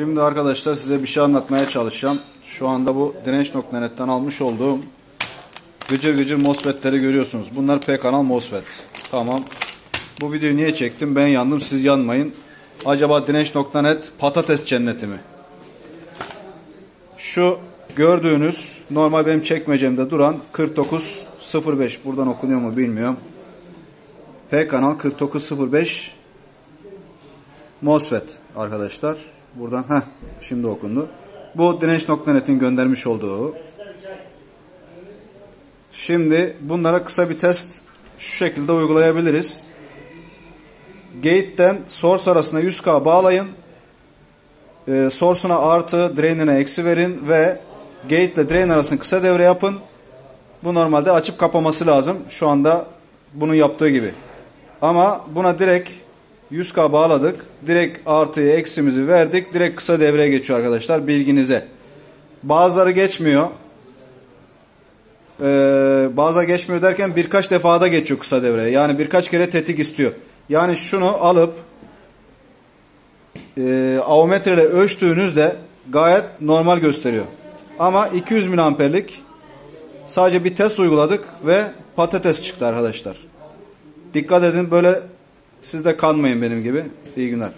Şimdi arkadaşlar size bir şey anlatmaya çalışacağım. Şu anda bu direnç.net'ten almış olduğum gıcır gıcır MOSFET'leri görüyorsunuz. Bunlar P kanal MOSFET. Tamam. Bu videoyu niye çektim? Ben yandım siz yanmayın. Acaba direnç.net patates cenneti mi? Şu gördüğünüz normal benim çekmecemde duran 4905 buradan okunuyor mu bilmiyorum. P kanal 4905 MOSFET arkadaşlar. Buradan ha şimdi okundu. Bu direnç.net'in göndermiş olduğu. Şimdi bunlara kısa bir test şu şekilde uygulayabiliriz. Gate'den source arasına 100K bağlayın. E, source'una artı, drain'ine eksi verin ve gate ile drain arasını kısa devre yapın. Bu normalde açıp kapaması lazım. Şu anda bunun yaptığı gibi. Ama buna direkt 100K bağladık. Direkt artıyı eksimizi verdik. Direkt kısa devreye geçiyor arkadaşlar bilginize. Bazıları geçmiyor. Ee, bazıları geçmiyor derken birkaç defada geçiyor kısa devreye. Yani birkaç kere tetik istiyor. Yani şunu alıp e, avometre ile ölçtüğünüzde gayet normal gösteriyor. Ama 200 miliamperlik sadece bir test uyguladık ve patates çıktı arkadaşlar. Dikkat edin böyle siz de kanmayın benim gibi. İyi günler.